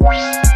Wow.